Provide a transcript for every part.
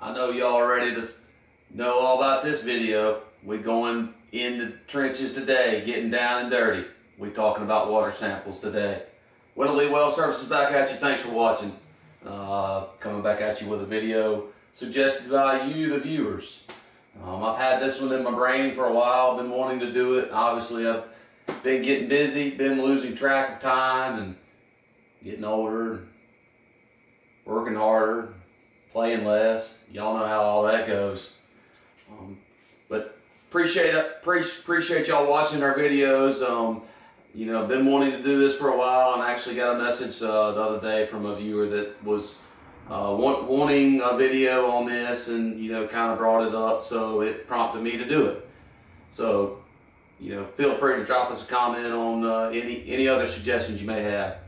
I know y'all ready to know all about this video. We're going in the trenches today, getting down and dirty. We're talking about water samples today. Wendell Lee Well Services back at you. Thanks for watching. Uh, coming back at you with a video suggested by you, the viewers. Um, I've had this one in my brain for a while. Been wanting to do it. Obviously, I've been getting busy, been losing track of time, and getting older, working harder, playing less. Y'all know how all that goes. Um, but appreciate appreciate y'all watching our videos. Um, you know, been wanting to do this for a while, and I actually got a message uh, the other day from a viewer that was uh, want, wanting a video on this, and you know, kind of brought it up, so it prompted me to do it. So, you know, feel free to drop us a comment on uh, any any other suggestions you may have.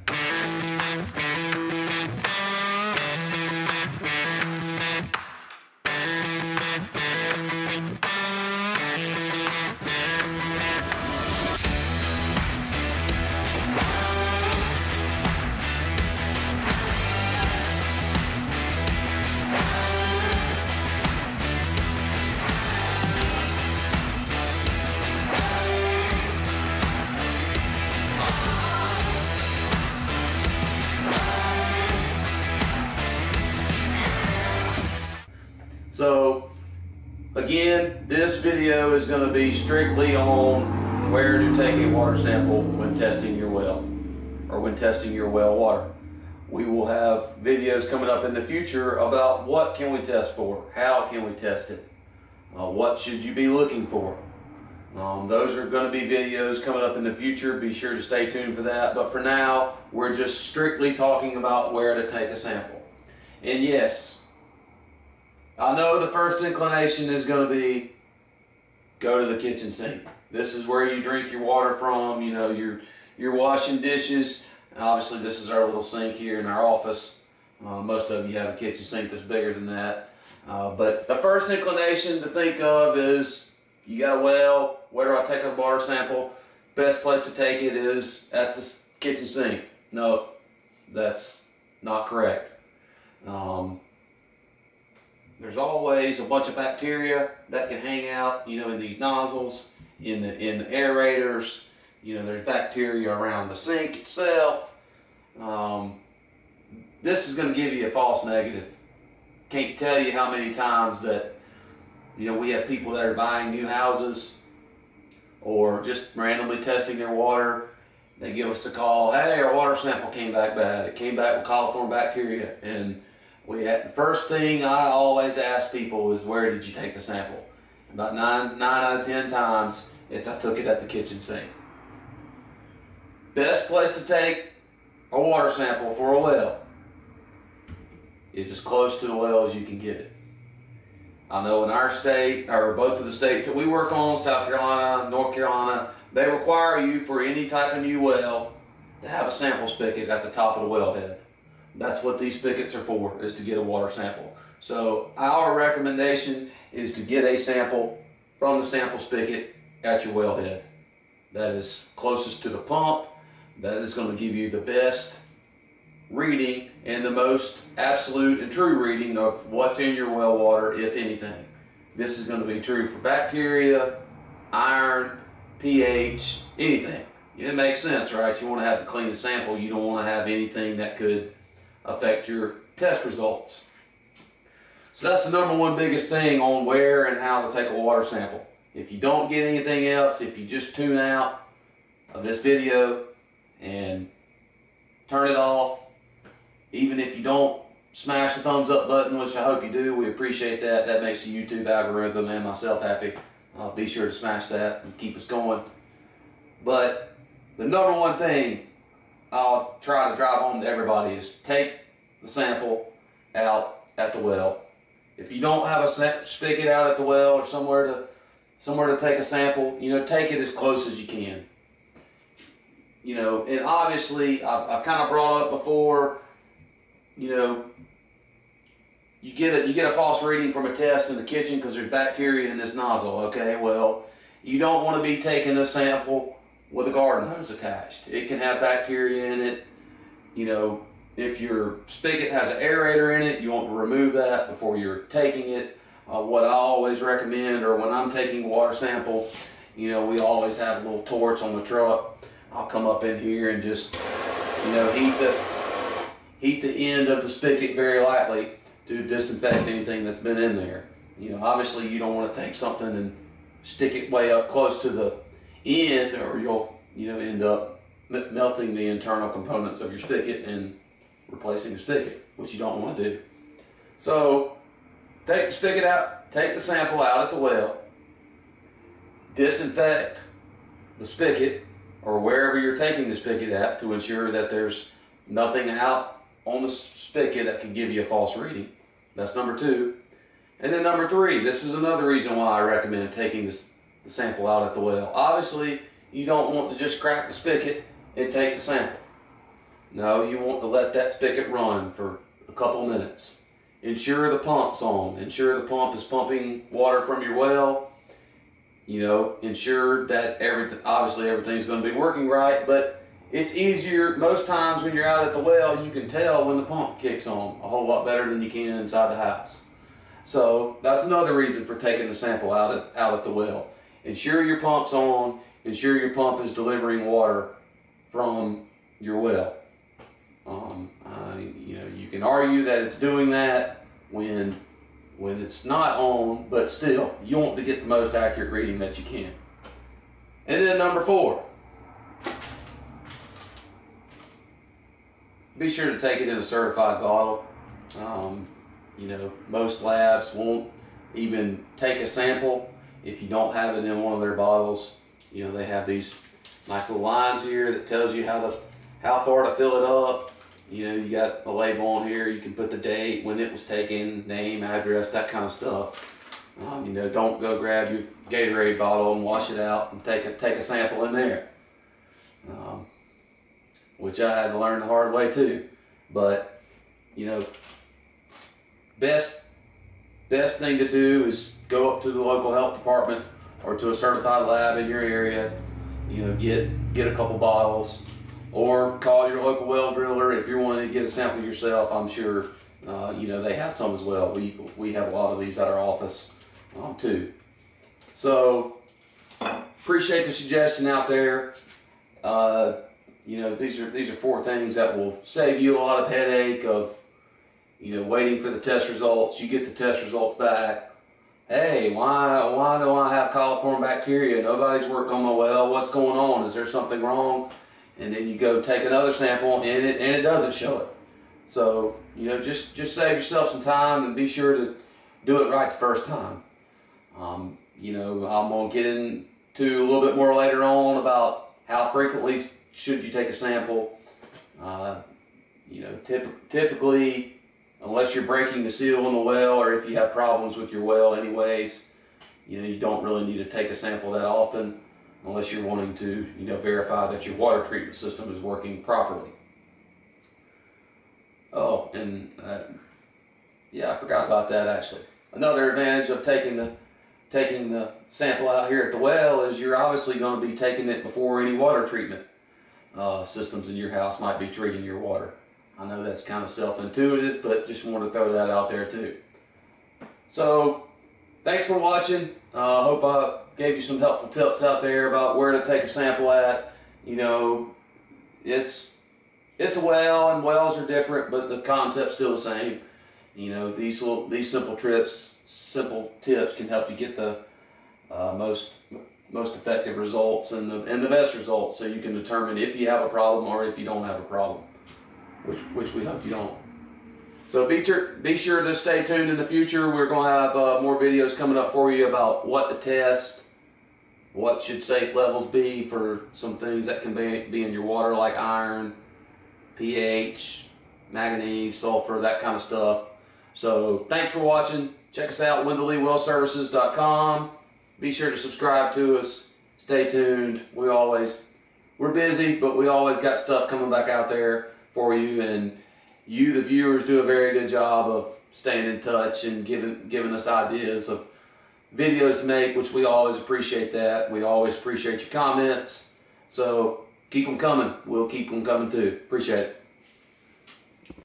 Again, this video is going to be strictly on where to take a water sample when testing your well or when testing your well water. We will have videos coming up in the future about what can we test for, how can we test it, uh, what should you be looking for. Um, those are going to be videos coming up in the future. Be sure to stay tuned for that. But for now, we're just strictly talking about where to take a sample. And yes, I know the first inclination is going to be go to the kitchen sink. This is where you drink your water from. You know, you're you're washing dishes. And obviously, this is our little sink here in our office. Uh, most of you have a kitchen sink that's bigger than that. Uh, but the first inclination to think of is you got a well. Where do I take a water sample? Best place to take it is at the kitchen sink. No, that's not correct. Um, there's always a bunch of bacteria that can hang out, you know, in these nozzles, in the in the aerators. You know, there's bacteria around the sink itself. Um, this is going to give you a false negative. Can't tell you how many times that you know we have people that are buying new houses or just randomly testing their water. They give us a call. Hey, our water sample came back bad. It came back with coliform bacteria, and we had, the first thing I always ask people is where did you take the sample? About nine nine out of ten times, it's I took it at the kitchen sink. Best place to take a water sample for a well is as close to the well as you can get it. I know in our state, or both of the states that we work on, South Carolina, North Carolina, they require you for any type of new well to have a sample spigot at the top of the wellhead. That's what these spigots are for, is to get a water sample. So our recommendation is to get a sample from the sample spigot at your wellhead. That is closest to the pump. That is going to give you the best reading and the most absolute and true reading of what's in your well water, if anything. This is going to be true for bacteria, iron, pH, anything. It makes sense, right? You want to have the cleanest sample. You don't want to have anything that could affect your test results. So that's the number one biggest thing on where and how to take a water sample. If you don't get anything else, if you just tune out of this video and turn it off, even if you don't smash the thumbs up button, which I hope you do, we appreciate that. That makes the YouTube algorithm and myself happy. Uh, be sure to smash that and keep us going. But the number one thing I'll try to drive home to everybody is take the sample out at the well. If you don't have a spigot out at the well or somewhere to somewhere to take a sample, you know, take it as close as you can. You know, and obviously I've, I've kind of brought up before, you know, you get a you get a false reading from a test in the kitchen because there's bacteria in this nozzle. Okay, well, you don't want to be taking a sample with a garden hose attached. It can have bacteria in it, you know, if your spigot has an aerator in it, you want to remove that before you're taking it. Uh, what I always recommend, or when I'm taking water sample, you know, we always have a little torch on the truck. I'll come up in here and just, you know, heat the heat the end of the spigot very lightly to disinfect anything that's been in there. You know, obviously you don't want to take something and stick it way up close to the end, or you'll you know end up melting the internal components of your spigot and replacing the spigot, which you don't want to do. So take the spigot out, take the sample out at the well, disinfect the spigot or wherever you're taking the spigot at to ensure that there's nothing out on the spigot that can give you a false reading. That's number two. And then number three, this is another reason why I recommend taking this, the sample out at the well. Obviously, you don't want to just crack the spigot and take the sample. No, you want to let that spigot run for a couple minutes. Ensure the pump's on. Ensure the pump is pumping water from your well. You know, ensure that everything, obviously everything's going to be working right, but it's easier, most times when you're out at the well, you can tell when the pump kicks on a whole lot better than you can inside the house. So that's another reason for taking the sample out at, out at the well. Ensure your pump's on, ensure your pump is delivering water from your well. Um, uh, you know, you can argue that it's doing that when when it's not on, but still, you want to get the most accurate reading that you can. And then number four, be sure to take it in a certified bottle. Um, you know, most labs won't even take a sample if you don't have it in one of their bottles. You know, they have these nice little lines here that tells you how to how far to fill it up. You know, you got a label on here. You can put the date, when it was taken, name, address, that kind of stuff. Um, you know, don't go grab your Gatorade bottle and wash it out and take a take a sample in there. Um, which I had to learn the hard way too. But you know, best best thing to do is go up to the local health department or to a certified lab in your area. You know, get get a couple bottles, or call your local well driller if you're wanting to get a sample yourself. I'm sure uh, you know they have some as well. We we have a lot of these at our office um, too. So appreciate the suggestion out there. Uh, you know these are these are four things that will save you a lot of headache of you know waiting for the test results. You get the test results back hey, why why do I have coliform bacteria? Nobody's worked on my well. What's going on? Is there something wrong? And then you go take another sample and it and it doesn't show it. So you know, just just save yourself some time and be sure to do it right the first time. Um, you know, I'm gonna get into a little bit more later on about how frequently should you take a sample. Uh, you know, typ- typically, unless you're breaking the seal in the well or if you have problems with your well, anyways, you know, you don't really need to take a sample that often unless you're wanting to you know, verify that your water treatment system is working properly. Oh, and uh, yeah, I forgot about that actually. Another advantage of taking the taking the sample out here at the well is you're obviously going to be taking it before any water treatment uh, systems in your house might be treating your water. I know that's kind of self-intuitive, but just wanted to throw that out there too. So, thanks for watching. I uh, hope I gave you some helpful tips out there about where to take a sample at. You know, it's it's a well, and wells are different, but the concept's still the same. You know, these little these simple trips, simple tips can help you get the uh, most most effective results and the and the best results, so you can determine if you have a problem or if you don't have a problem, which which we hope you don't. So be, be sure to stay tuned in the future. We're going to have uh, more videos coming up for you about what to test, what should safe levels be for some things that can be, be in your water like iron, pH, manganese, sulfur, that kind of stuff. So thanks for watching. Check us out, WendellLeeWellServices.com. Be sure to subscribe to us. Stay tuned. We always, we're busy, but we always got stuff coming back out there for you. And you, the viewers, do a very good job of staying in touch and giving giving us ideas of videos to make, which we always appreciate that. We always appreciate your comments. So keep them coming. We'll keep them coming too. Appreciate it.